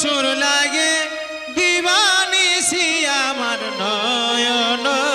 সুর লাগে দিবানি সি আমার নয়ন।